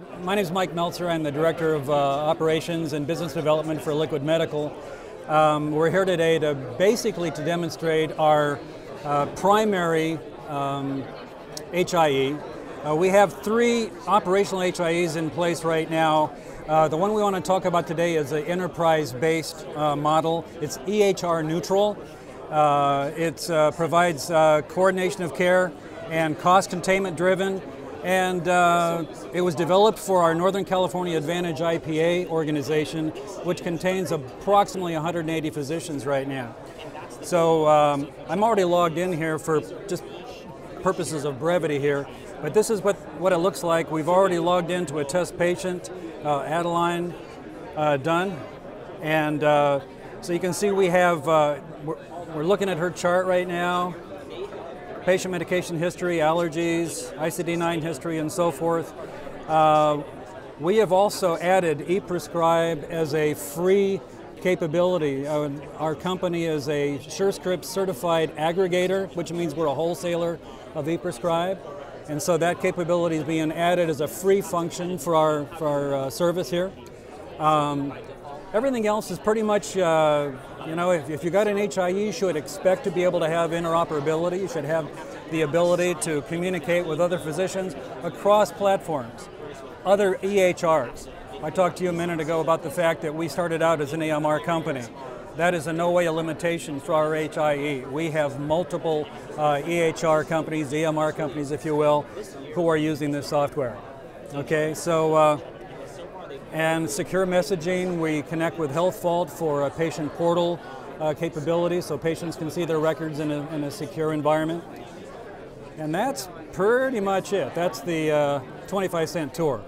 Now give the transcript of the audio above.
My name is Mike Meltzer. I'm the Director of uh, Operations and Business Development for Liquid Medical. Um, we're here today to basically to demonstrate our uh, primary um, HIE. Uh, we have three operational HIEs in place right now. Uh, the one we want to talk about today is an enterprise-based uh, model. It's EHR neutral. Uh, it provides coordination of care and cost containment driven and uh, it was developed for our Northern California Advantage IPA organization, which contains approximately 180 physicians right now. So um, I'm already logged in here for just purposes of brevity here, but this is what, what it looks like. We've already logged into a test patient, uh, Adeline, uh, done, and uh, so you can see we have, uh, we're, we're looking at her chart right now, patient medication history, allergies, ICD-9 history, and so forth. Uh, we have also added ePrescribe as a free capability. Uh, our company is a SureScript certified aggregator, which means we're a wholesaler of ePrescribe. And so that capability is being added as a free function for our, for our uh, service here. Um, everything else is pretty much uh, you know, if, if you got an HIE, you should expect to be able to have interoperability. You should have the ability to communicate with other physicians across platforms, other EHRs. I talked to you a minute ago about the fact that we started out as an EMR company. That is in no way a limitation for our HIE. We have multiple uh, EHR companies, EMR companies, if you will, who are using this software. Okay, so uh, and secure messaging, we connect with HealthVault for a patient portal uh, capability so patients can see their records in a, in a, secure environment. And that's pretty much it. That's the uh, 25 cent tour.